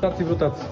Dați-i votați!